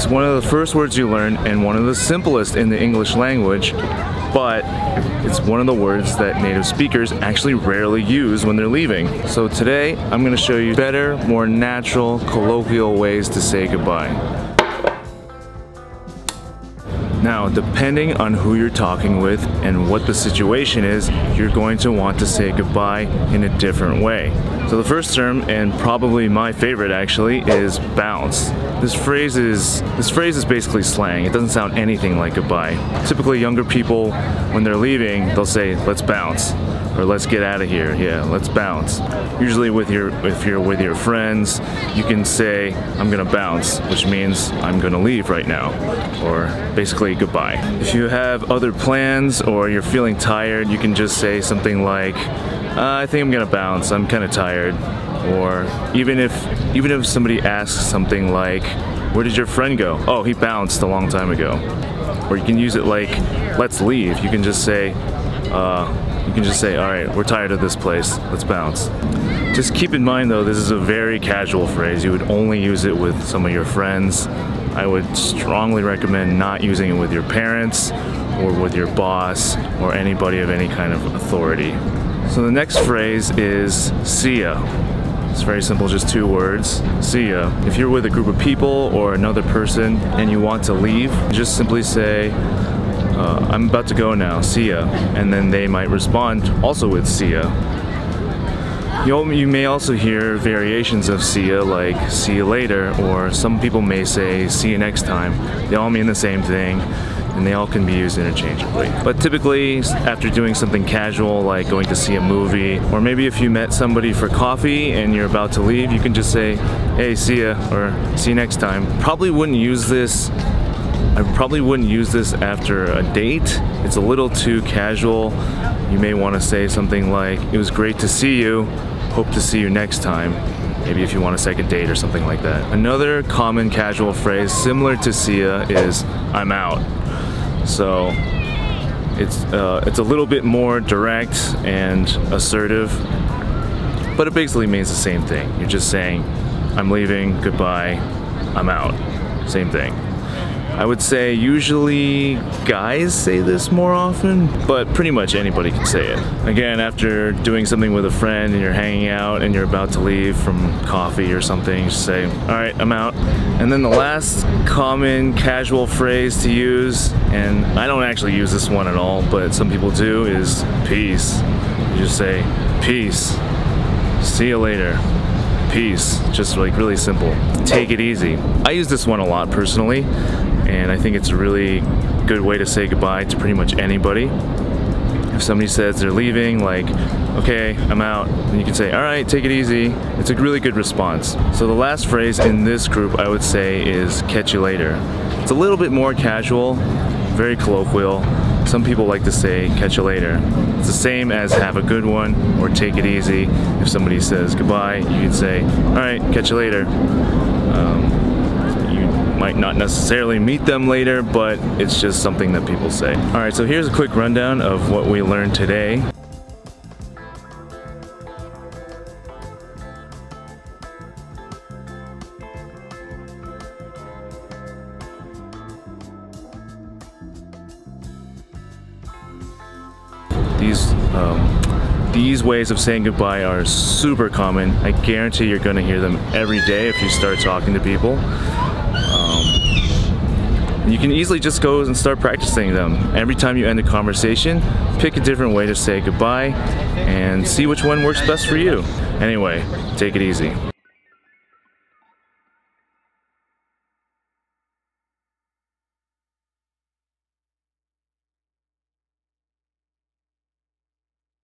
It's one of the first words you learn and one of the simplest in the English language, but it's one of the words that native speakers actually rarely use when they're leaving. So today, I'm gonna show you better, more natural, colloquial ways to say goodbye. Now, depending on who you're talking with and what the situation is, you're going to want to say goodbye in a different way. So the first term, and probably my favorite actually, is bounce. This phrase is this phrase is basically slang. It doesn't sound anything like goodbye. Typically younger people, when they're leaving, they'll say, let's bounce or let's get out of here. Yeah, let's bounce. Usually with your if you're with your friends, you can say I'm gonna bounce, which means I'm gonna leave right now, or basically goodbye. If you have other plans or you're feeling tired, you can just say something like uh, I think I'm gonna bounce. I'm kind of tired. Or even if even if somebody asks something like, "Where did your friend go?" Oh, he bounced a long time ago. Or you can use it like, "Let's leave." You can just say, uh, you can just say, all right, we're tired of this place, let's bounce. Just keep in mind though, this is a very casual phrase. You would only use it with some of your friends. I would strongly recommend not using it with your parents or with your boss or anybody of any kind of authority. So the next phrase is see ya. It's very simple, just two words. See ya. If you're with a group of people or another person and you want to leave, just simply say, uh, I'm about to go now, see ya. And then they might respond also with see ya. You, you may also hear variations of see ya like see you later or some people may say see you next time. They all mean the same thing and they all can be used interchangeably. But typically after doing something casual like going to see a movie or maybe if you met somebody for coffee and you're about to leave you can just say hey see ya or see you next time. Probably wouldn't use this I probably wouldn't use this after a date. It's a little too casual. You may want to say something like, it was great to see you, hope to see you next time. Maybe if you want a second date or something like that. Another common casual phrase similar to see ya is, I'm out. So it's, uh, it's a little bit more direct and assertive, but it basically means the same thing. You're just saying, I'm leaving, goodbye, I'm out. Same thing. I would say usually guys say this more often, but pretty much anybody can say it. Again, after doing something with a friend and you're hanging out and you're about to leave from coffee or something, just say, all right, I'm out. And then the last common casual phrase to use, and I don't actually use this one at all, but some people do, is peace. You just say, peace, see you later peace. Just like really simple. Take it easy. I use this one a lot personally and I think it's a really good way to say goodbye to pretty much anybody. If somebody says they're leaving, like, okay, I'm out, then you can say, all right, take it easy. It's a really good response. So the last phrase in this group I would say is catch you later. It's a little bit more casual, very colloquial. Some people like to say catch you later. It's the same as have a good one or take it easy. If somebody says goodbye, you can say, all right, catch you later. Um, might not necessarily meet them later, but it's just something that people say. All right, so here's a quick rundown of what we learned today. These um, these ways of saying goodbye are super common. I guarantee you're gonna hear them every day if you start talking to people. You can easily just go and start practicing them. Every time you end a conversation, pick a different way to say goodbye and see which one works best for you. Anyway, take it easy.